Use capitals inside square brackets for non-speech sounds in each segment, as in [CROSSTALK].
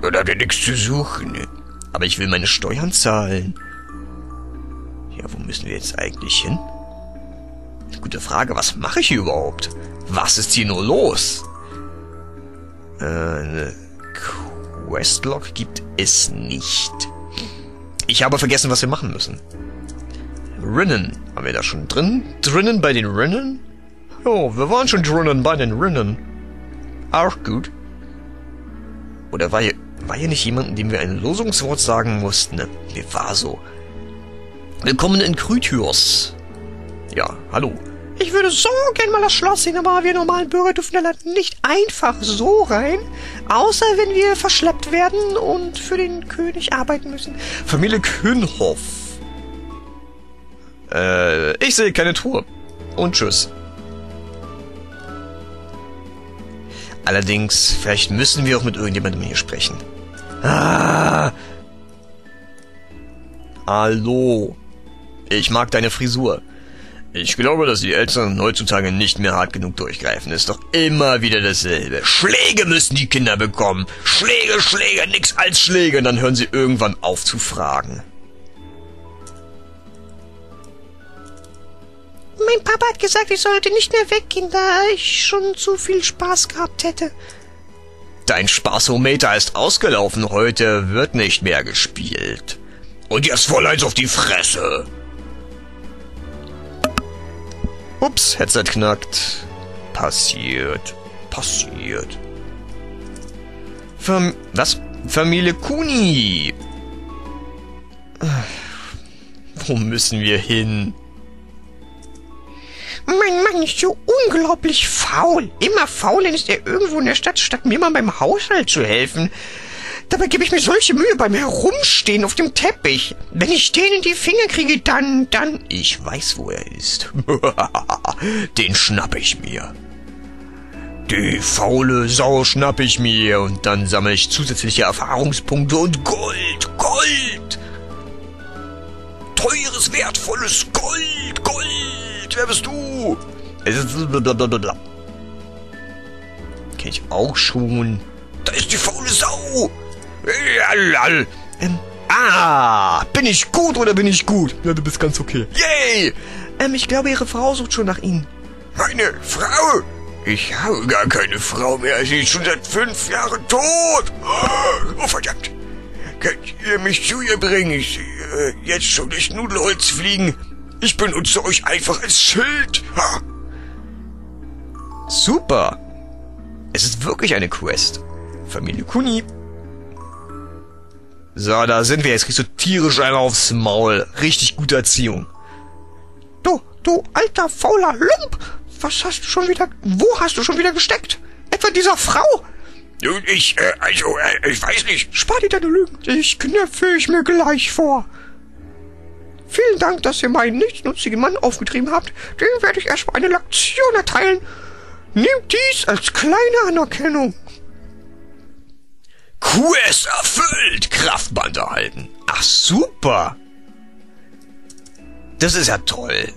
Dort habt ihr nichts zu suchen. Aber ich will meine Steuern zahlen. Ja, wo müssen wir jetzt eigentlich hin? Gute Frage, was mache ich hier überhaupt? Was ist hier nur los? Äh, eine Questlog gibt es nicht. Ich habe vergessen, was wir machen müssen. Rinnen. Haben wir da schon drin? Drinnen bei den Rinnen? Oh, wir waren schon drinnen bei den Rinnen. Auch gut. Oder war hier, war hier nicht jemand, dem wir ein Losungswort sagen mussten? Ne, war so. Willkommen in Krythios. Ja, hallo. Ich würde so gern mal das Schloss sehen, aber wir normalen Bürger dürfen da nicht einfach so rein. Außer wenn wir verschleppt werden und für den König arbeiten müssen. Familie Künhoff. Äh, ich sehe keine Truhe. Und tschüss. Allerdings, vielleicht müssen wir auch mit irgendjemandem hier sprechen. Ah! Hallo. Ich mag deine Frisur. Ich glaube, dass die Eltern heutzutage nicht mehr hart genug durchgreifen. Ist doch immer wieder dasselbe. Schläge müssen die Kinder bekommen. Schläge, Schläge, nix als Schläge. Und dann hören sie irgendwann auf zu fragen. Papa hat gesagt, ich sollte nicht mehr weggehen, da ich schon zu viel Spaß gehabt hätte. Dein Spaßometer ist ausgelaufen. Heute wird nicht mehr gespielt. Und jetzt voll eins auf die Fresse. Ups, Headset knackt. Passiert. Passiert. Fam was? Familie Kuni. Wo müssen wir hin? Ist so unglaublich faul. Immer faulen ist er irgendwo in der Stadt, statt mir mal beim Haushalt zu helfen. Dabei gebe ich mir solche Mühe beim Herumstehen auf dem Teppich. Wenn ich den in die Finger kriege, dann, dann... Ich weiß, wo er ist. [LAUGHS] den schnapp ich mir. Die faule Sau schnapp ich mir und dann sammle ich zusätzliche Erfahrungspunkte und Gold, Gold. Teures, wertvolles Gold, Gold. Wer bist du? Kenn ich auch schon. Da ist die faule Sau. Lal. Ähm, ah, bin ich gut oder bin ich gut? Ja, du bist ganz okay. Yay! Ähm, ich glaube, Ihre Frau sucht schon nach Ihnen. Meine Frau? Ich habe gar keine Frau mehr. Sie ist schon seit fünf Jahren tot. Oh, verdammt. Könnt ihr mich zu ihr bringen? Ich sehe äh, jetzt schon durch Nudelholz fliegen. Ich benutze euch einfach als Schild. Ha. Super. Es ist wirklich eine Quest. Familie Kuni. So, da sind wir. Jetzt kriegst du tierisch einmal aufs Maul. Richtig gute Erziehung. Du, du alter fauler Lump! Was hast du schon wieder... Wo hast du schon wieder gesteckt? Etwa dieser Frau? Nun, ich, äh, also, äh, ich weiß nicht. Spar dir deine Lügen. Ich knöpfe ich mir gleich vor. Vielen Dank, dass ihr meinen nichtsnutzigen Mann aufgetrieben habt. Dem werde ich erstmal eine Lektion erteilen. Nehmt dies als kleine Anerkennung. Quest erfüllt! Kraftband erhalten. Ach, super! Das ist ja toll.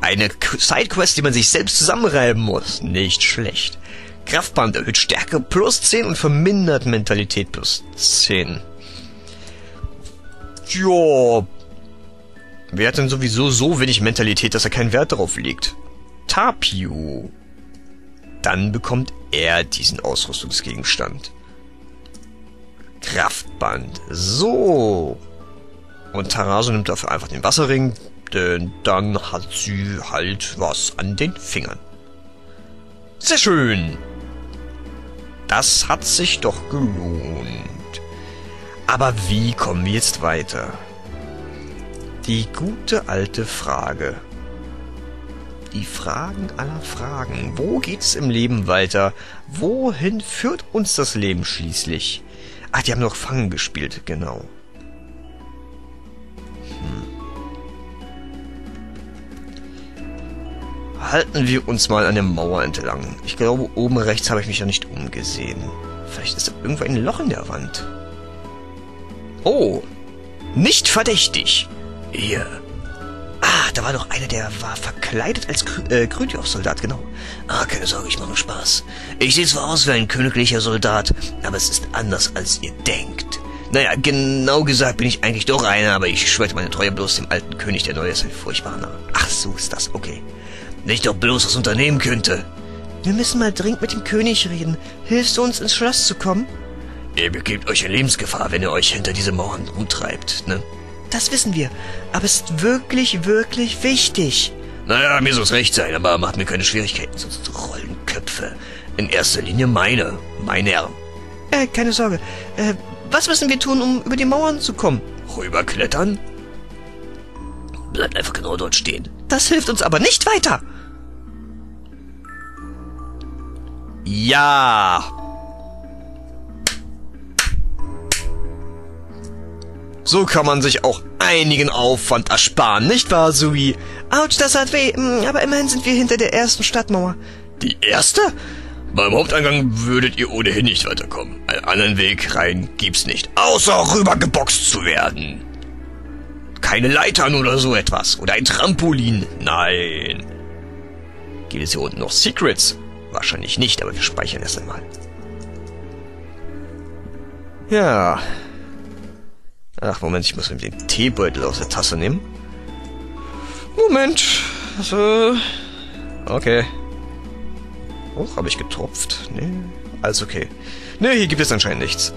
Eine Sidequest, die man sich selbst zusammenreiben muss. Nicht schlecht. Kraftband erhöht Stärke plus 10 und vermindert Mentalität plus 10. Ja. Wer hat denn sowieso so wenig Mentalität, dass er keinen Wert darauf legt? Tapio. Dann bekommt er diesen Ausrüstungsgegenstand. Kraftband. So. Und Taraso nimmt dafür einfach den Wasserring, denn dann hat sie halt was an den Fingern. Sehr schön. Das hat sich doch gelohnt. Aber wie kommen wir jetzt weiter? Die gute alte Frage. Die Fragen aller Fragen. Wo geht's im Leben weiter? Wohin führt uns das Leben schließlich? Ah, die haben noch Fangen gespielt, genau. Hm. Halten wir uns mal an der Mauer entlang. Ich glaube, oben rechts habe ich mich ja nicht umgesehen. Vielleicht ist da irgendwo ein Loch in der Wand. Oh, nicht verdächtig. Hier. Da war doch einer, der war verkleidet als Krü äh, Krütjow-Soldat, genau. Ah, keine Sorge, ich mache nur Spaß. Ich sehe zwar aus wie ein königlicher Soldat, aber es ist anders, als ihr denkt. Naja, genau gesagt bin ich eigentlich doch einer, aber ich schwöre meine Treue bloß dem alten König, der neue ist ein furchtbarer Name. Ach, so ist das, okay. Ich doch bloß was unternehmen könnte. Wir müssen mal dringend mit dem König reden. Hilfst du uns ins Schloss zu kommen? Ihr begebt euch in Lebensgefahr, wenn ihr euch hinter diese Mauern rumtreibt, ne? Das wissen wir. Aber es ist wirklich, wirklich wichtig. Naja, mir soll's recht sein, aber macht mir keine Schwierigkeiten, sonst rollen Köpfe. In erster Linie meine, meiner. Äh, keine Sorge. Äh, was müssen wir tun, um über die Mauern zu kommen? Rüberklettern? Bleibt einfach genau dort stehen. Das hilft uns aber nicht weiter. Ja. So kann man sich auch einigen Aufwand ersparen, nicht wahr, Sui? Autsch, das hat weh. Hm, aber immerhin sind wir hinter der ersten Stadtmauer. Die erste? Beim Haupteingang würdet ihr ohnehin nicht weiterkommen. Einen anderen Weg rein gibt's nicht, außer rübergeboxt zu werden. Keine Leitern oder so etwas. Oder ein Trampolin. Nein. Gibt es hier unten noch Secrets? Wahrscheinlich nicht, aber wir speichern es einmal. Ja. Ach, Moment, ich muss mir den Teebeutel aus der Tasse nehmen. Moment. So. Okay. Oh, habe ich getropft? Nee. Alles okay. Nee, hier gibt es anscheinend nichts.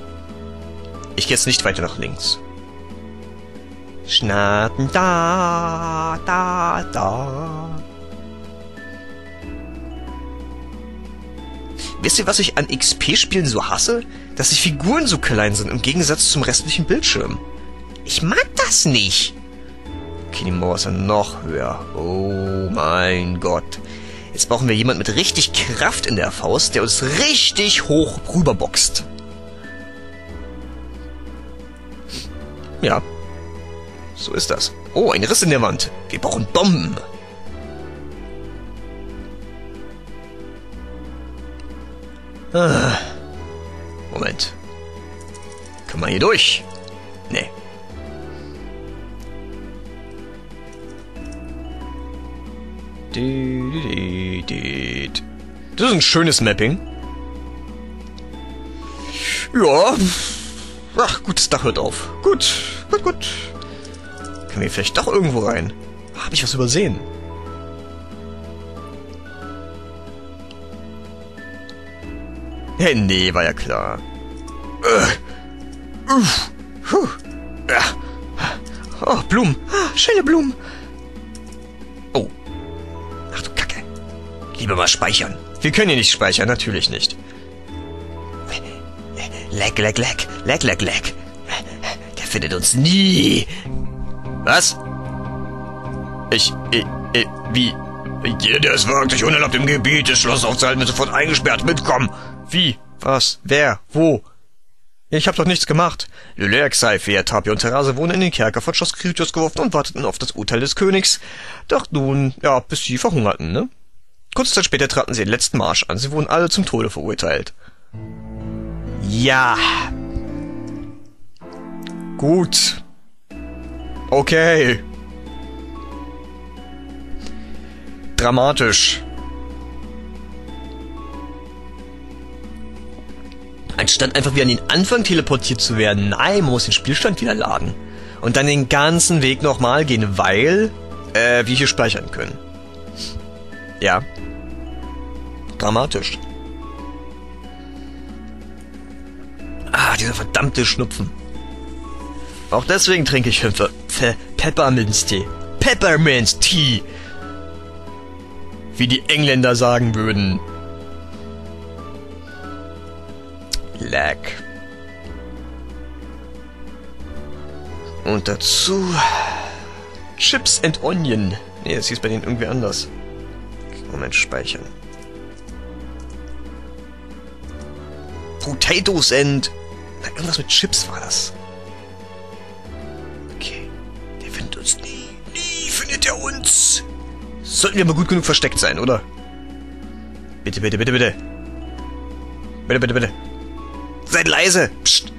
Ich gehe jetzt nicht weiter nach links. Schnatten da, da, da. Wisst ihr, was ich an XP-Spielen so hasse? Dass die Figuren so klein sind im Gegensatz zum restlichen Bildschirm. Ich mag das nicht. Okay, die Mauer ist ja noch höher. Oh mein Gott. Jetzt brauchen wir jemanden mit richtig Kraft in der Faust, der uns richtig hoch rüberboxt. Ja. So ist das. Oh, ein Riss in der Wand. Wir brauchen Bomben. Ah. Moment. Können wir hier durch? Das ist ein schönes Mapping. Ja. Ach, gut, das Dach hört auf. Gut, gut, gut. Können wir vielleicht doch irgendwo rein? Habe ich was übersehen? Hey, nee, war ja klar. Äh. Uff. Puh. Ja. Oh, Blumen. Ah, schöne Blumen. Lieber mal speichern. Wir können hier nicht speichern, natürlich nicht. Leck, leck, leck. Leck, leck, leck. Der findet uns nie. Was? Ich, ich, ich wie? Jeder ist wirklich unerlaubt im Gebiet des Schlosses aufzuhalten, wird sofort eingesperrt. Mitkommen. Wie? Was? Wer? Wo? Ich hab doch nichts gemacht. Lülerk, Seife, Tapir und Terase wurden in den Kerker von Schloss Krytios geworfen und warteten auf das Urteil des Königs. Doch nun, ja, bis sie verhungerten, ne? Kurze Zeit später traten sie den letzten Marsch an. Sie wurden alle zum Tode verurteilt. Ja. Gut. Okay. Dramatisch. Anstatt einfach wieder an den Anfang teleportiert zu werden, nein, man muss den Spielstand wieder laden. Und dann den ganzen Weg nochmal gehen, weil äh, wir hier speichern können. Ja. Dramatisch. Ah, dieser verdammte Schnupfen. Auch deswegen trinke ich Pe Pe Pepperminz-Tee. Pepperminz-Tee. Wie die Engländer sagen würden. Lag. Und dazu Chips and Onion. Nee, das hieß bei denen irgendwie anders. Moment, speichern. Potatoes and... Na, irgendwas mit Chips war das. Okay. Der findet uns nie. Nie findet er uns. Sollten wir aber gut genug versteckt sein, oder? Bitte, bitte, bitte, bitte. Bitte, bitte, bitte. Seid leise. Psst.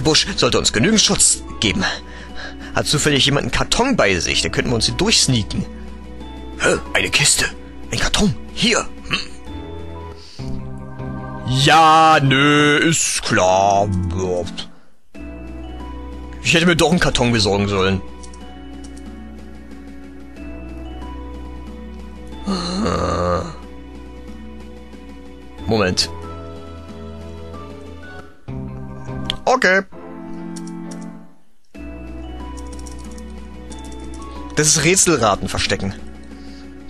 Busch sollte uns genügend Schutz geben. Hat zufällig jemand einen Karton bei sich, da könnten wir uns hier durchsneaken. Hä? Eine Kiste. Ein Karton. Hier. Hm? Ja, nö, ist klar. Ich hätte mir doch einen Karton besorgen sollen. Moment. Okay. Das ist Rätselraten verstecken.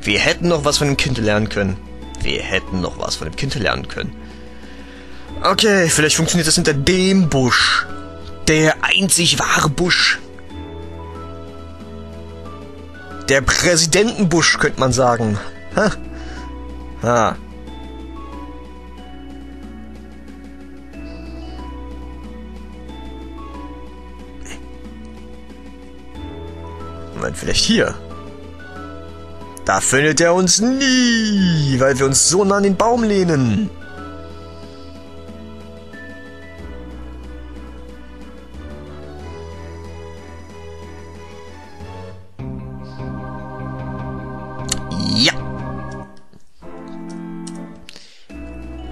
Wir hätten noch was von dem Kind lernen können. Wir hätten noch was von dem Kind lernen können. Okay, vielleicht funktioniert das hinter dem Busch. Der einzig wahre Busch. Der Präsidentenbusch, könnte man sagen. Ha. Ha. Moment, vielleicht hier. Da findet er uns nie, weil wir uns so nah an den Baum lehnen. Ja.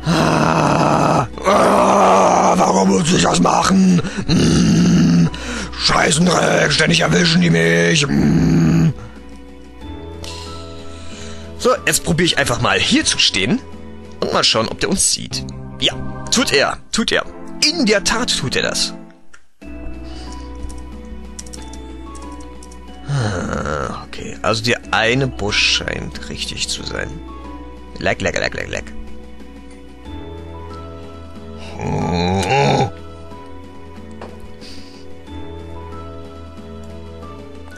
Ah, ah, warum muss ich das machen? Mm, Scheißendreck, ständig erwischen die mich. Mm. So, jetzt probiere ich einfach mal hier zu stehen und mal schauen, ob der uns sieht. Ja, tut er, tut er. In der Tat tut er das. Ah, Okay, also der eine Busch scheint richtig zu sein. Leck, leck, leck, leck, leck.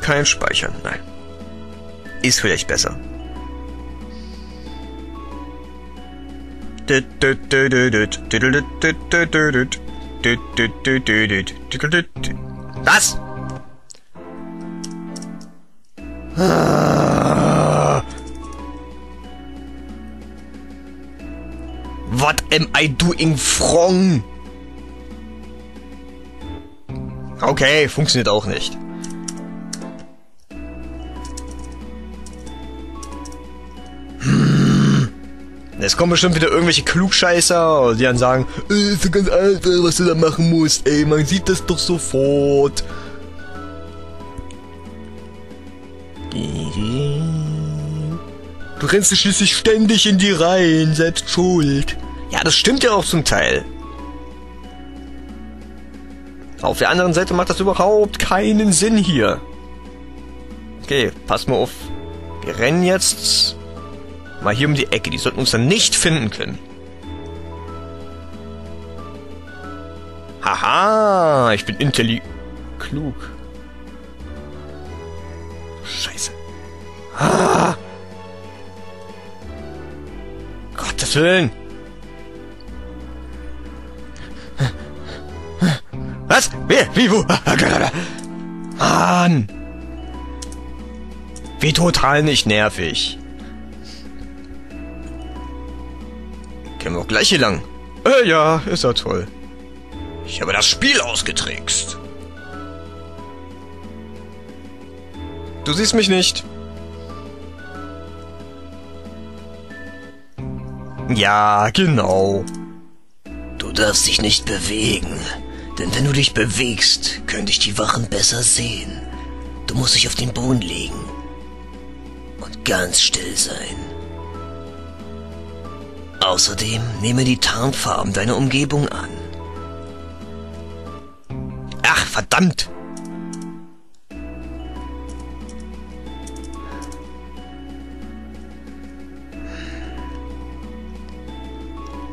Kein Speichern, nein. Ist vielleicht besser. Was? What am I doing wrong? Okay, funktioniert auch nicht. Es kommen bestimmt wieder irgendwelche Klugscheißer, die dann sagen, äh, ist ganz einfach, was du da machen musst, ey, man sieht das doch sofort. Du rennst schließlich ständig in die Reihen, selbst schuld. Ja, das stimmt ja auch zum Teil. Auf der anderen Seite macht das überhaupt keinen Sinn hier. Okay, pass mal auf. Wir rennen jetzt mal hier um die Ecke. Die sollten uns dann nicht finden können. Haha, ich bin intelli... klug. Scheiße. Ah! Gottes Willen! Was? Wer? Wie? Wo? Mann! Wie total nicht nervig. Können wir auch gleich hier lang? Äh, ja, ist ja toll. Ich habe das Spiel ausgetrickst. Du siehst mich nicht. Ja, genau. Du darfst dich nicht bewegen, denn wenn du dich bewegst, könnte ich die Wachen besser sehen. Du musst dich auf den Boden legen und ganz still sein. Außerdem nehme die Tarnfarben deiner Umgebung an. Ach, verdammt!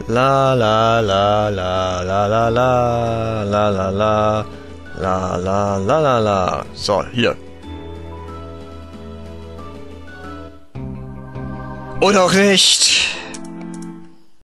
La la la la la la la la la la la la la la la. So, hier. Oder auch nicht.